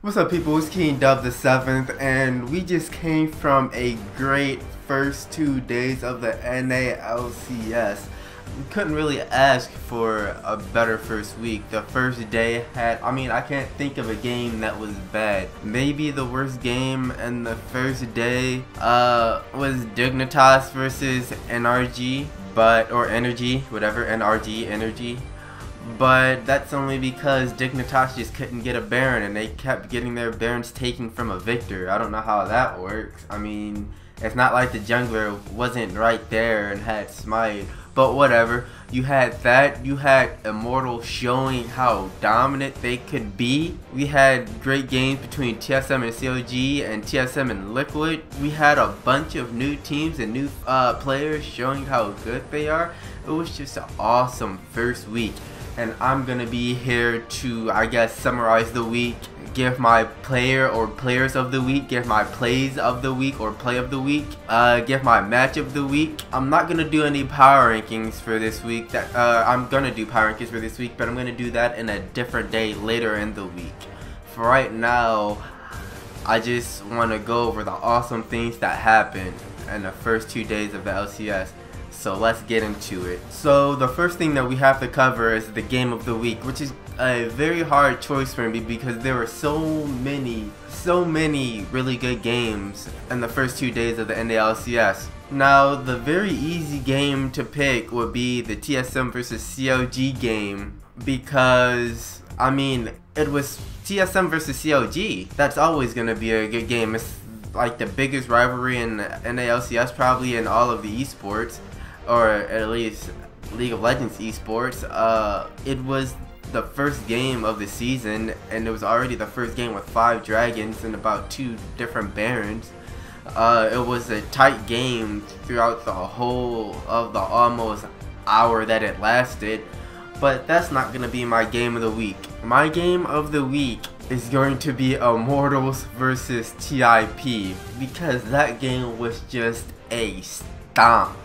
What's up people, it's King Dub the 7th and we just came from a great first two days of the NALCS. We couldn't really ask for a better first week. The first day had, I mean I can't think of a game that was bad. Maybe the worst game in the first day uh, was Dignitas versus NRG, but, or Energy, whatever, NRG, Energy but that's only because Dignitas just couldn't get a Baron and they kept getting their Barons taken from a Victor. I don't know how that works. I mean, it's not like the jungler wasn't right there and had Smite, but whatever. You had that, you had Immortal showing how dominant they could be. We had great games between TSM and CLG and TSM and Liquid. We had a bunch of new teams and new uh, players showing how good they are. It was just an awesome first week and I'm gonna be here to I guess summarize the week give my player or players of the week give my plays of the week or play of the week uh, give my match of the week. I'm not gonna do any power rankings for this week that uh, I'm gonna do power rankings for this week but I'm gonna do that in a different day later in the week. For right now I just want to go over the awesome things that happened in the first two days of the LCS so let's get into it. So the first thing that we have to cover is the game of the week, which is a very hard choice for me because there were so many, so many really good games in the first two days of the NALCS. Now, the very easy game to pick would be the TSM versus CLG game because, I mean, it was TSM versus CLG. That's always going to be a good game. It's like the biggest rivalry in NALCS probably in all of the esports or at least League of Legends esports, uh, it was the first game of the season, and it was already the first game with five dragons and about two different barons. Uh, it was a tight game throughout the whole of the almost hour that it lasted, but that's not going to be my game of the week. My game of the week is going to be Immortals versus TIP because that game was just a stomp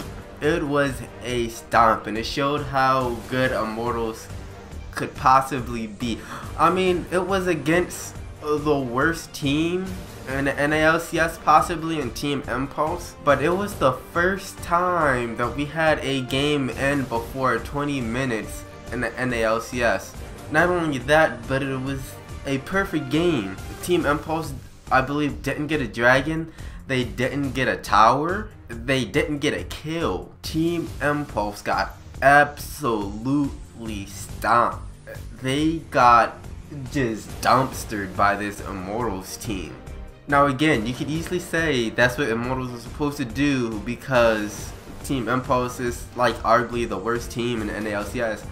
it was a stomp and it showed how good Immortals could possibly be. I mean, it was against the worst team in the NALCS possibly in Team Impulse, but it was the first time that we had a game end before 20 minutes in the NALCS. Not only that, but it was a perfect game. Team Impulse, I believe, didn't get a dragon, they didn't get a tower, they didn't get a kill. Team Impulse got absolutely stomped. They got just dumpstered by this Immortals team. Now again, you could easily say that's what Immortals are supposed to do because Team Impulse is like arguably the worst team in NALCS.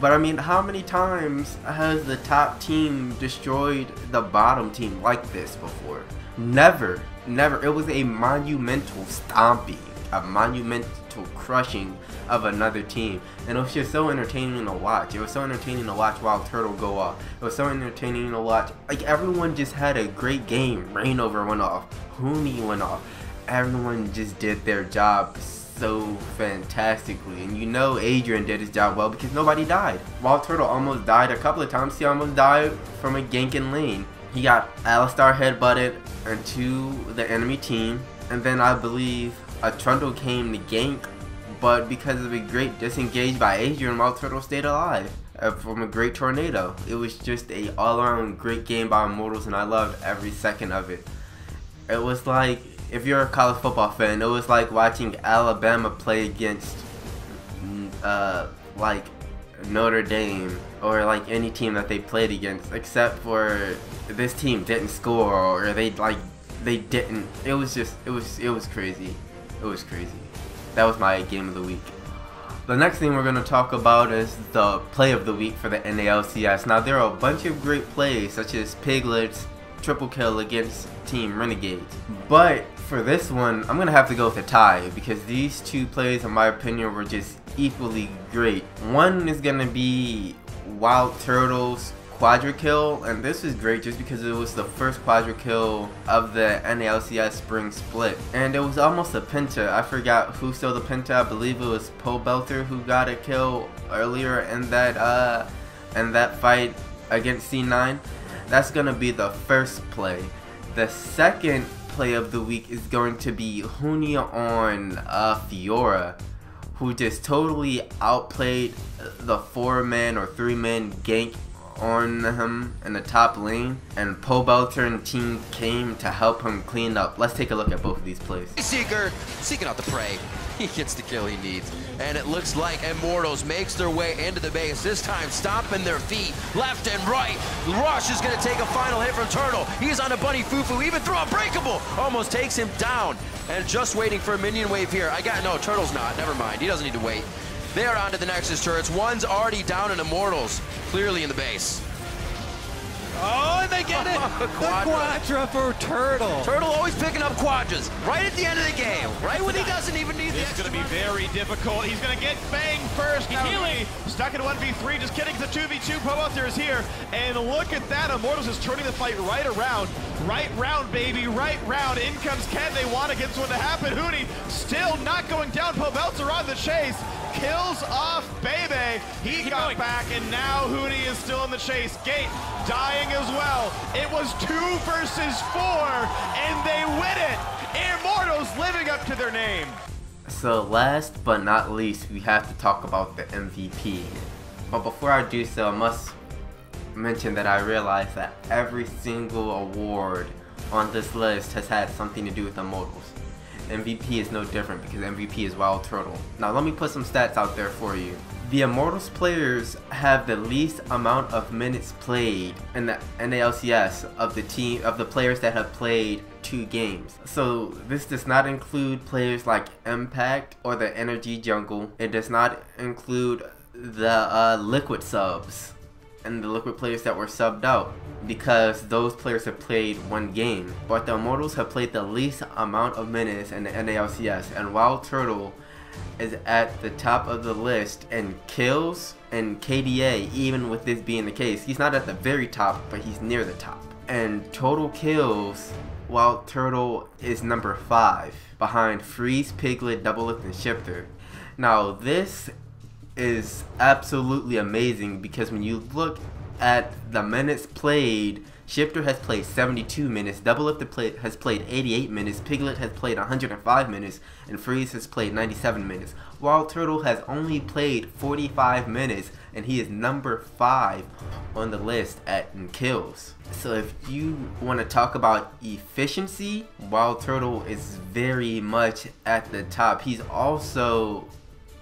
But I mean, how many times has the top team destroyed the bottom team like this before? Never. Never. It was a monumental stomping, a monumental crushing of another team. And it was just so entertaining to watch. It was so entertaining to watch Wild Turtle go off. It was so entertaining to watch. Like, everyone just had a great game. Reignover went off. Huni went off. Everyone just did their job so fantastically. And you know Adrian did his job well because nobody died. Wild Turtle almost died a couple of times. He almost died from a gank in lane. He got Alistar headbutted into the enemy team, and then I believe a Trundle came to gank, but because of a great disengage by Adrian, Wild Turtle stayed alive uh, from a great tornado. It was just a all-around great game by Immortals, and I loved every second of it. It was like, if you're a college football fan, it was like watching Alabama play against, mm, uh, like Notre Dame or like any team that they played against, except for this team didn't score or they like they didn't. It was just it was it was crazy. It was crazy. That was my game of the week. The next thing we're going to talk about is the play of the week for the NALCS. Now there are a bunch of great plays such as Piglet's triple kill against Team Renegades. But for this one, I'm going to have to go with a tie because these two plays in my opinion were just equally great. One is going to be Wild Turtles quadra kill and this is great just because it was the first quadra kill of the NALCS spring split. And it was almost a penta I forgot who stole the penta I believe it was Pobelter who got a kill earlier in that uh in that fight against C9 That's to be the first play. The second play of the week is going to be Huni on uh, Fiora, who just totally outplayed the four-man or three-man gank on him in the top lane, and Pobelter and team came to help him clean up. Let's take a look at both of these plays. Seeker seeking out the prey. He gets the kill he needs. And it looks like Immortals makes their way into the base, this time stomping their feet left and right. Rush is going to take a final hit from Turtle. He's on a Bunny Fufu, even throw Unbreakable. Almost takes him down. And just waiting for a minion wave here. I got, no, Turtle's not, never mind. He doesn't need to wait. They're onto the Nexus turrets. One's already down in Immortals, clearly in the base. Oh, and they get it. the Quadra for Turtle. Turtle always picking up Quadras right at the end of the game, right when he doesn't even need this the It's going to be very difficult. He's going to get Fang first. He's healing. Stuck in 1v3, just kidding. The 2v2 Pobelter is here. And look at that. Immortals is turning the fight right around. Right round, baby. Right round. In comes Ken. They want to get this one to happen. Huni still not going down. Pobelter on the chase kills off Bebe. He Keep got going. back, and now Huni is still in the chase. Gate dying as well. It was two versus four, and they win it. Immortals living up to their name. So last but not least, we have to talk about the MVP. But before I do so, I must mention that I realize that every single award on this list has had something to do with Immortals. MVP is no different because MVP is Wild Turtle. Now let me put some stats out there for you. The Immortals players have the least amount of minutes played in the NALCS of the team of the players that have played two games. So this does not include players like Impact or the Energy Jungle. It does not include the uh, Liquid subs and the Liquid players that were subbed out because those players have played one game. But the Immortals have played the least amount of minutes in the NALCS and Wild Turtle is at the top of the list in kills and KDA even with this being the case. He's not at the very top but he's near the top. And total kills Wild Turtle is number 5 behind Freeze, Piglet, Doublelift, and Shifter. Now this is absolutely amazing because when you look at the minutes played, Shifter has played 72 minutes, Doublelift play, has played 88 minutes, Piglet has played 105 minutes, and Freeze has played 97 minutes. Wild Turtle has only played 45 minutes, and he is number 5 on the list at in kills. So if you want to talk about efficiency, Wild Turtle is very much at the top. He's also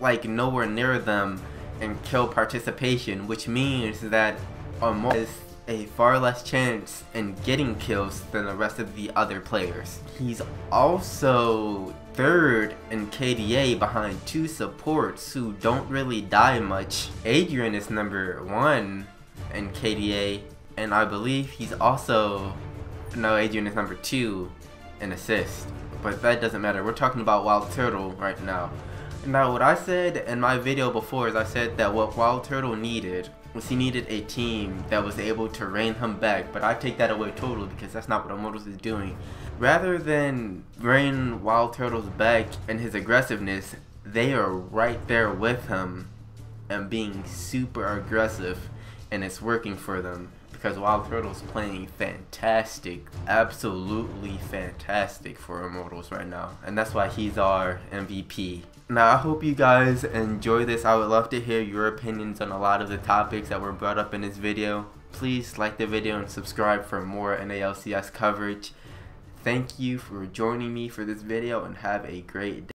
like nowhere near them and kill participation, which means that Amor has a far less chance in getting kills than the rest of the other players. He's also third in KDA behind two supports who don't really die much. Adrian is number one in KDA, and I believe he's also, no, Adrian is number two in assist. But that doesn't matter. We're talking about Wild Turtle right now. Now, what I said in my video before is I said that what Wild Turtle needed was he needed a team that was able to rein him back, but I take that away totally because that's not what Immortals is doing. Rather than rein Wild Turtles back and his aggressiveness, they are right there with him and being super aggressive, and it's working for them because Wild Turtle's playing fantastic, absolutely fantastic for Immortals right now, and that's why he's our MVP. Now, I hope you guys enjoy this. I would love to hear your opinions on a lot of the topics that were brought up in this video. Please like the video and subscribe for more NALCS coverage. Thank you for joining me for this video and have a great day.